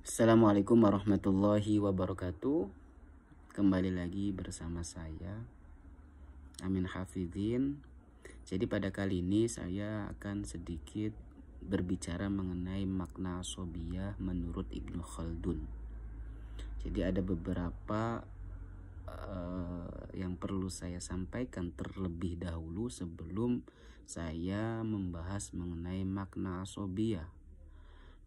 Assalamualaikum warahmatullahi wabarakatuh. Kembali lagi bersama saya Amin Hafidin Jadi pada kali ini saya akan sedikit berbicara mengenai makna sobiah menurut Ibnu Khaldun. Jadi ada beberapa uh, yang perlu saya sampaikan terlebih dahulu sebelum saya membahas mengenai makna sobiah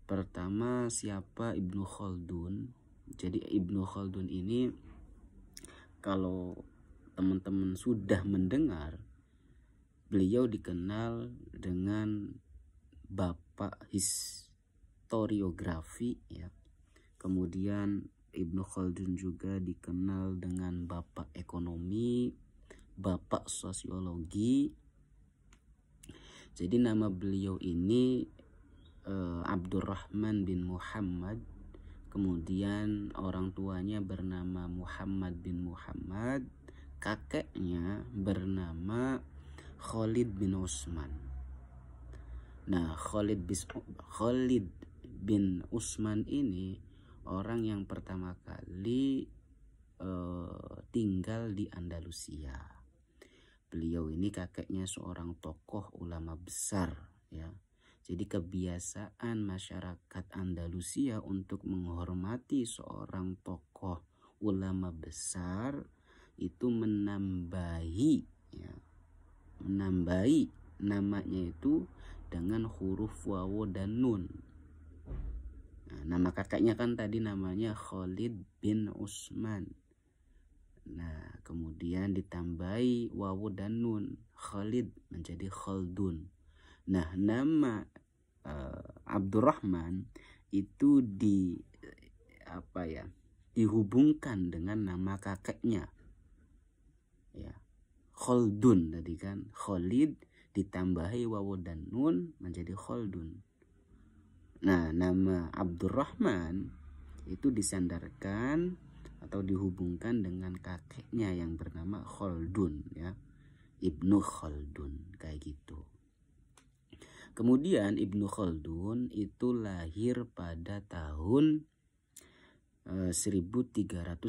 Pertama siapa Ibnu Khaldun? Jadi Ibnu Khaldun ini kalau teman-teman sudah mendengar beliau dikenal dengan bapak historiografi ya. Kemudian Ibnu Khaldun juga dikenal dengan bapak ekonomi, bapak sosiologi. Jadi nama beliau ini uh, Abdurrahman bin Muhammad. Kemudian orang tuanya bernama Muhammad bin Muhammad. Kakeknya bernama Khalid bin Utsman nah Khalid bin Khalid bin Utsman ini orang yang pertama kali uh, tinggal di Andalusia. Beliau ini kakeknya seorang tokoh ulama besar ya jadi kebiasaan masyarakat Andalusia untuk menghormati seorang tokoh ulama besar itu menambahi ya, menambahi namanya itu dengan huruf wawo dan nun. Nah, nama kakaknya kan tadi namanya Khalid bin Usman. Nah, kemudian ditambahi wawo dan nun. Khalid menjadi Khaldun. Nah, nama uh, Abdurrahman itu di apa ya? dihubungkan dengan nama kakeknya. Ya. Khaldun tadi kan. Khalid ditambahi wawu dan nun menjadi Khaldun. Nah, nama Abdurrahman itu disandarkan atau dihubungkan dengan kakeknya yang bernama Khaldun ya. Ibnu Khaldun kayak gitu. Kemudian Ibnu Khaldun itu lahir pada tahun uh, 1331.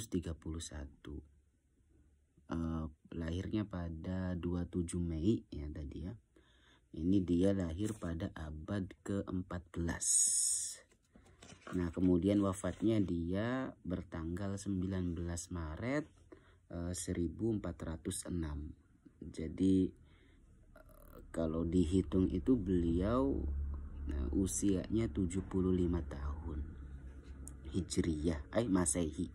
Uh, lahirnya pada 27 Mei ya tadi ya. Ini dia lahir pada abad ke-14. Nah, kemudian wafatnya dia bertanggal 19 Maret uh, 1406. Jadi kalau dihitung itu beliau nah, usianya 75 tahun Hijriyah, eh Masehi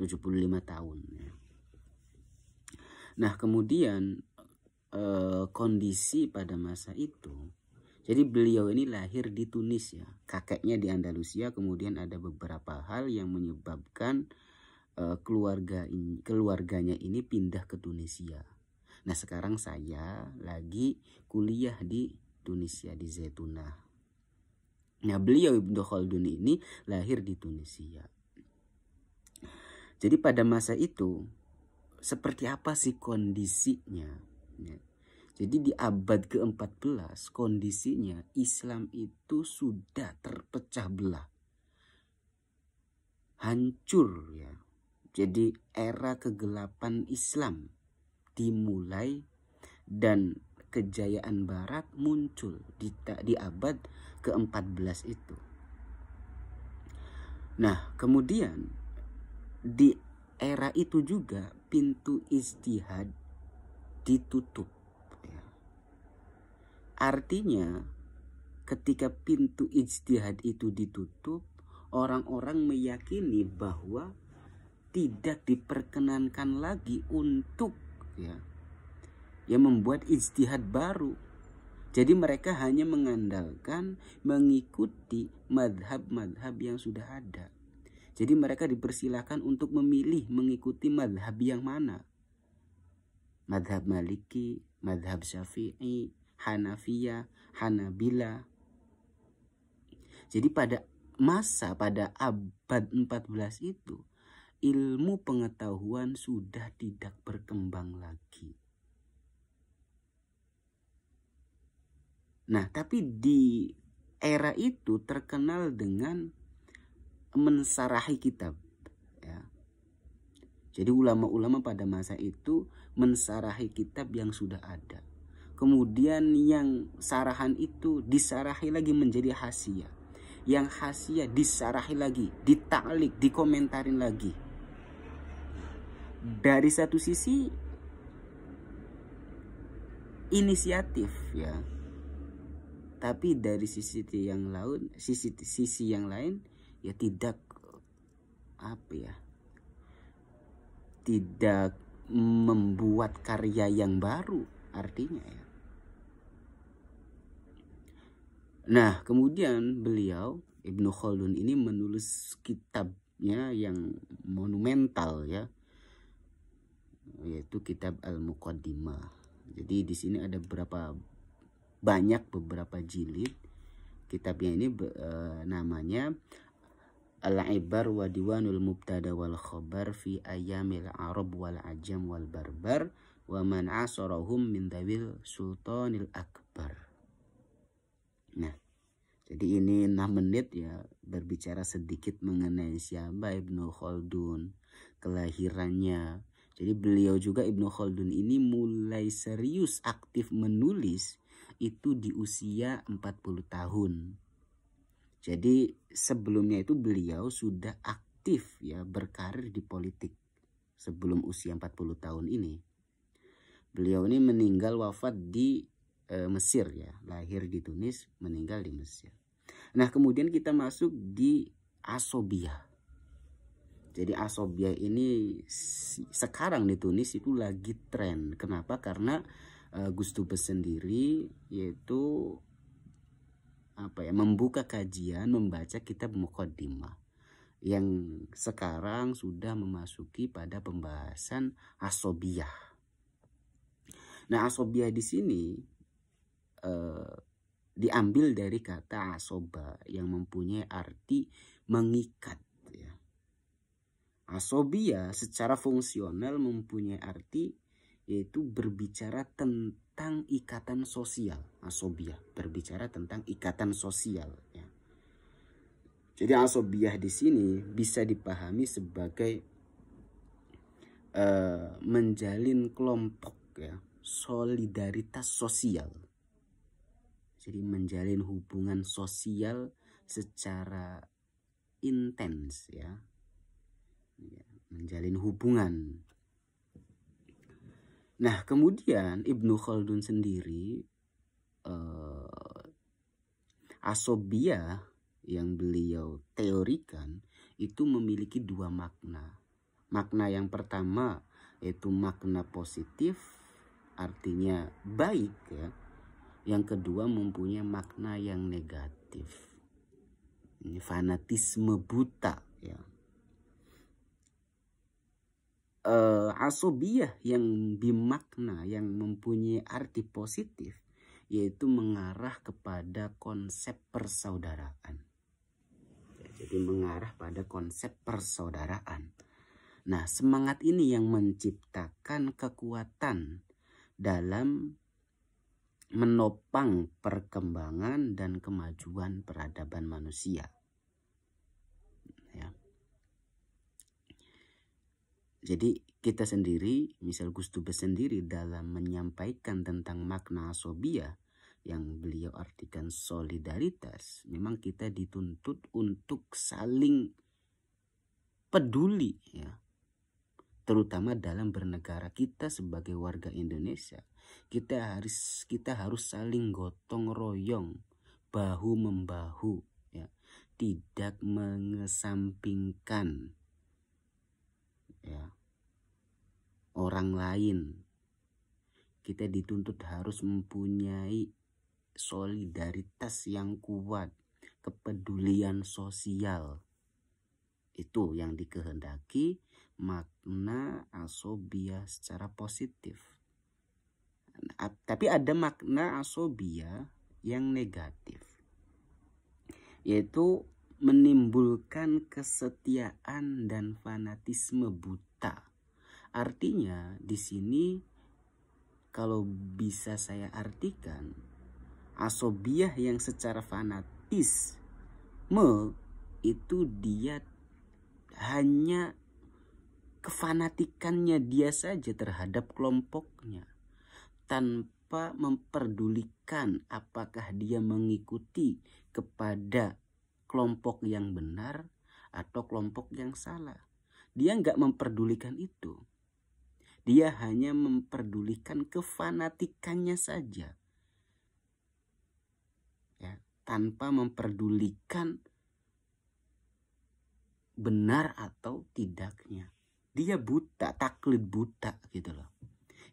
75 tahun ya. Nah kemudian eh, kondisi pada masa itu jadi beliau ini lahir di Tunisia, kakeknya di Andalusia, kemudian ada beberapa hal yang menyebabkan uh, keluarga keluarganya ini pindah ke Tunisia. Nah sekarang saya lagi kuliah di Tunisia di Zaitunah. Nah beliau Ibnu Khaldun ini lahir di Tunisia. Jadi pada masa itu seperti apa sih kondisinya? Ya. Jadi di abad ke-14 kondisinya Islam itu sudah terpecah belah. Hancur ya. Jadi era kegelapan Islam dimulai dan kejayaan barat muncul di, di abad ke-14 itu. Nah, kemudian di era itu juga pintu istihad ditutup. Ya. Artinya ketika pintu ijtihad itu ditutup, orang-orang meyakini bahwa tidak diperkenankan lagi untuk ya yang membuat ijtihad baru jadi mereka hanya mengandalkan mengikuti madhab-madhab yang sudah ada. Jadi mereka dipersilakan untuk memilih mengikuti madhab yang mana. Madhab Maliki, madhab Syafi'i, Hanafiyah, Hanabila. Jadi pada masa pada abad 14 itu ilmu pengetahuan sudah tidak berkembang lagi. Nah, tapi di era itu terkenal dengan mensarahi kitab ya. Jadi ulama-ulama pada masa itu mensarahi kitab yang sudah ada. Kemudian yang sarahan itu disarahi lagi menjadi hasiah. Yang hasiah disarahi lagi, ditaklik, dikomentarin lagi. Dari satu sisi inisiatif ya. Tapi dari sisi yang lain, sisi sisi yang lain ya tidak apa ya tidak membuat karya yang baru artinya ya. Nah, kemudian beliau Ibnu Khaldun ini menulis kitabnya yang monumental ya yaitu kitab Al-Muqaddimah. Jadi di sini ada beberapa banyak beberapa jilid. Kitabnya ini e, namanya Al-Ibar wa Diwanul Mubtada wal Khabar fi Ayamil Arab wal Ajam wal Barbar wa man asarahum min dawil Sultanil Akbar. Nah, jadi ini 6 menit ya berbicara sedikit mengenai siapa Ibnu Khaldun, kelahirannya. Jadi beliau juga Ibnu Khaldun ini mulai serius aktif menulis itu di usia 40 tahun. Jadi sebelumnya itu beliau sudah aktif ya berkarir di politik sebelum usia 40 tahun ini. Beliau ini meninggal wafat di e, Mesir ya, lahir di Tunis, meninggal di Mesir. Nah, kemudian kita masuk di Asobia. Jadi Asobia ini sekarang di Tunis itu lagi tren. Kenapa? Karena e, Gus sendiri yaitu apa ya membuka kajian membaca kitab Muqaddimah yang sekarang sudah memasuki pada pembahasan asobiyah. Nah, asobiyah di sini eh, diambil dari kata asoba yang mempunyai arti mengikat. Asobiyah secara fungsional mempunyai arti yaitu berbicara tentang ikatan sosial. Asobiah berbicara tentang ikatan sosial ya. jadi asobiah di sini bisa dipahami sebagai uh, menjalin kelompok ya solidaritas sosial. Jadi menjalin hubungan sosial secara intens ya, ya menjalin hubungan Nah, kemudian Ibnu Khaldun sendiri uh, asobia yang beliau teorikan itu memiliki dua makna. Makna yang pertama yaitu makna positif, artinya baik ya. Yang kedua mempunyai makna yang negatif. Ini fanatisme buta ya uh, asobiyah yang bimakna yang mempunyai arti positif yaitu mengarah kepada konsep persaudaraan. Jadi mengarah pada konsep persaudaraan. Nah, semangat ini yang menciptakan kekuatan dalam menopang perkembangan dan kemajuan peradaban manusia. Jadi kita sendiri, misal Gus sendiri dalam menyampaikan tentang makna asobia yang beliau artikan solidaritas, memang kita dituntut untuk saling peduli ya. Terutama dalam bernegara kita sebagai warga Indonesia. Kita harus kita harus saling gotong royong, bahu membahu ya. Tidak mengesampingkan ya. Orang lain. Kita dituntut harus mempunyai solidaritas yang kuat kepedulian sosial. Itu yang dikehendaki makna asobia secara positif. Tapi ada makna asobia yang negatif yaitu menimbulkan kesetiaan dan fanatisme buta. Artinya di sini kalau bisa saya artikan asobiah yang secara fanatis me itu dia hanya kefanatikannya dia saja terhadap kelompoknya tanpa memperdulikan apakah dia mengikuti kepada kelompok yang benar atau kelompok yang salah. Dia nggak memperdulikan itu. Dia hanya memperdulikan kefanatikannya saja. Ya, tanpa memperdulikan benar atau tidaknya. Dia buta, taklid buta gitu loh.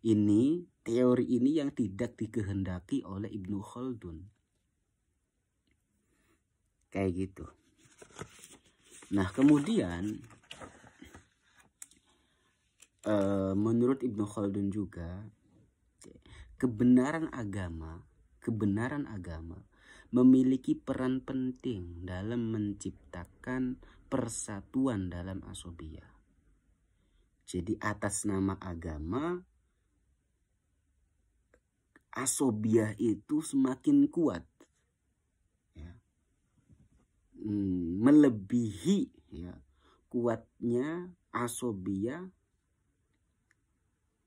Ini teori ini yang tidak dikehendaki oleh Ibnu Khaldun. Kayak gitu. Nah, kemudian uh, menurut Ibnu Khaldun juga kebenaran agama, kebenaran agama memiliki peran penting dalam menciptakan persatuan dalam asobia. Jadi atas nama agama asobia itu semakin kuat hmm, melebihi ya kuatnya asobia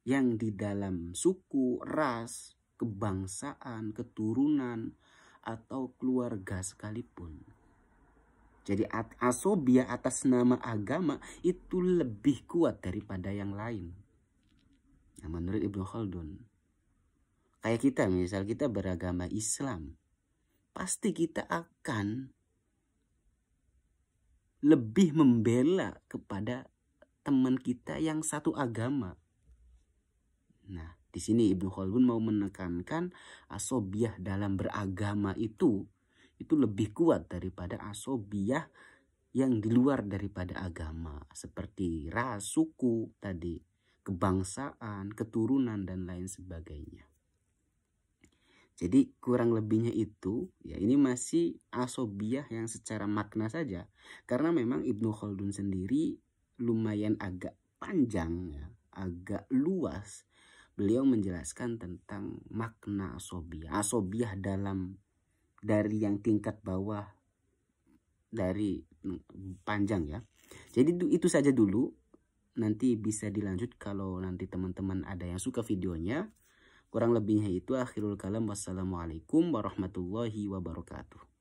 yang di dalam suku, ras, kebangsaan, keturunan, atau keluarga sekalipun. Jadi asobia atas nama agama itu lebih kuat daripada yang lain. Nah, menurut Ibnu Khaldun. Kayak kita misal kita beragama Islam. Pasti kita akan lebih membela kepada teman kita yang satu agama. Nah, di sini Ibnu Khaldun mau menekankan asobiah dalam beragama itu itu lebih kuat daripada asobiah yang di luar daripada agama seperti ras, suku tadi, kebangsaan, keturunan dan lain sebagainya. Jadi kurang lebihnya itu ya ini masih asobiah yang secara makna saja. Karena memang Ibnu Khaldun sendiri lumayan agak panjang ya, agak luas. Beliau menjelaskan tentang makna asobiah. Asobiah dalam dari yang tingkat bawah dari panjang ya. Jadi itu saja dulu. Nanti bisa dilanjut kalau nanti teman-teman ada yang suka videonya Kurang lebihnya itu akhirul kalam. Wassalamualaikum warahmatullahi wabarakatuh.